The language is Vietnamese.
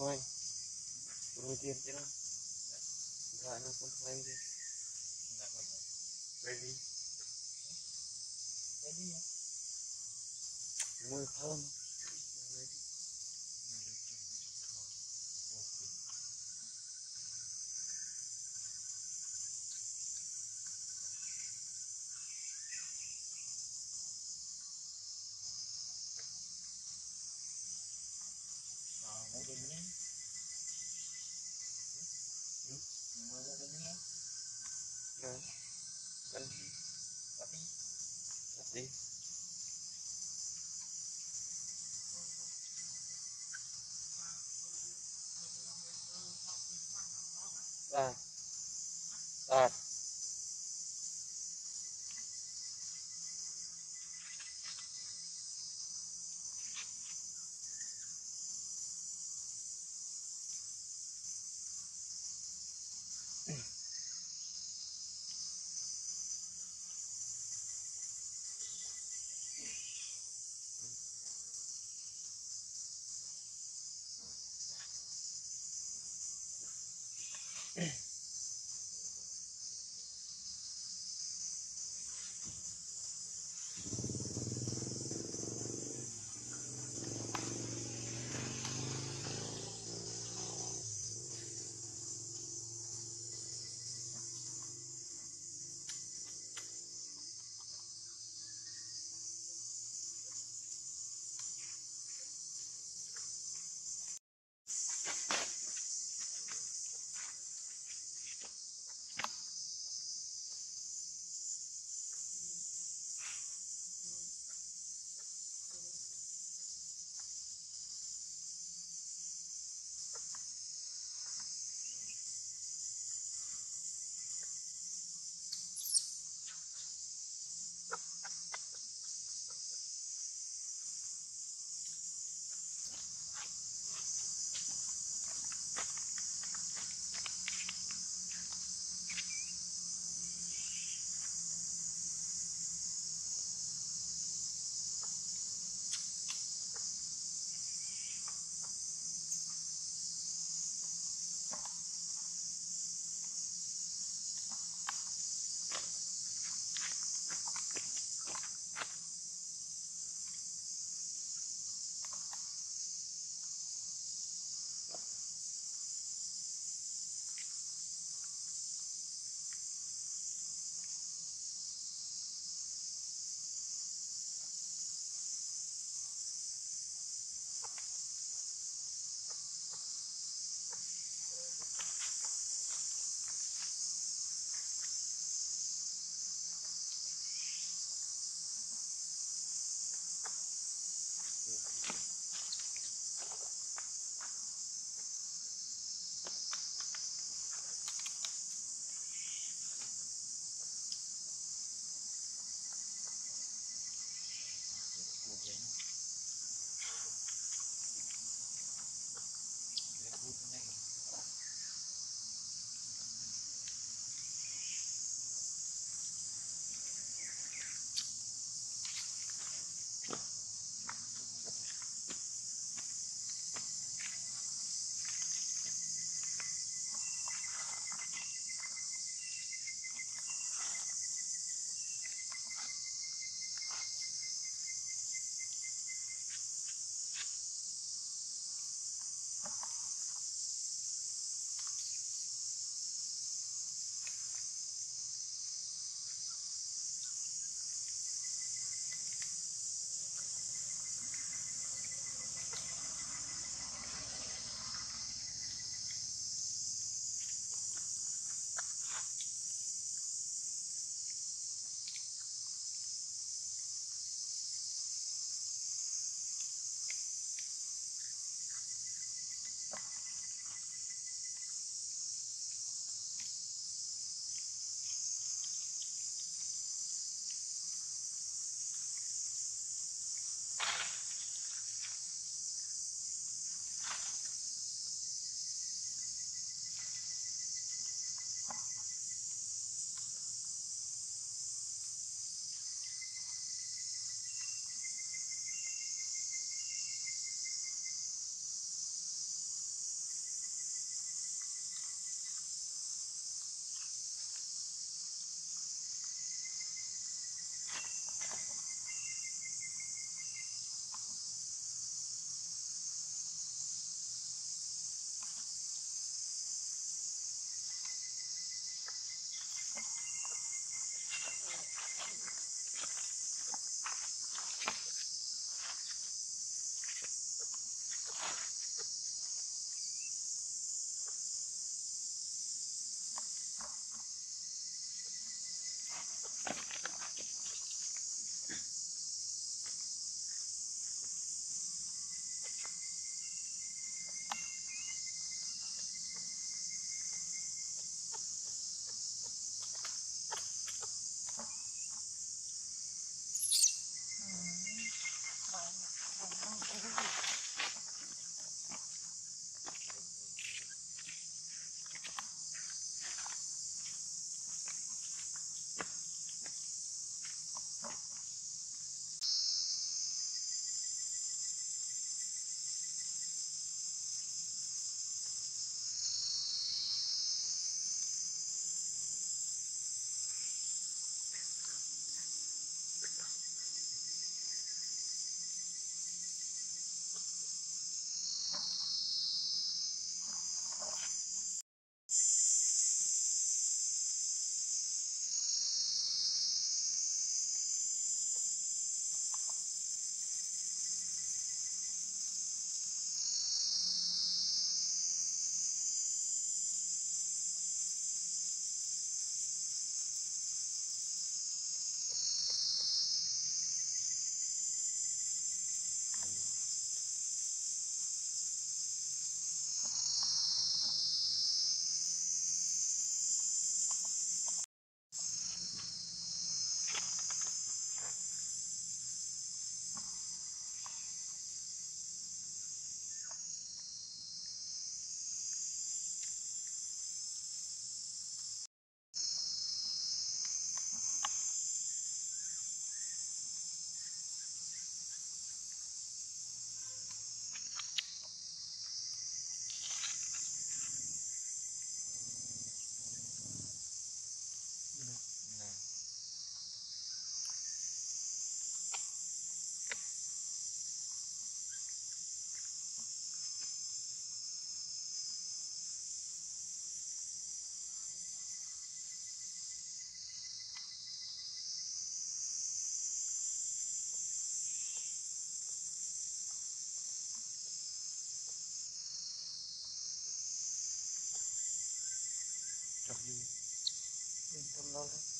thôi. Rồi tiền chứ đâu Gak nak pun lain dia Ready Jadi ya. Mui Ah. Yes. no, no.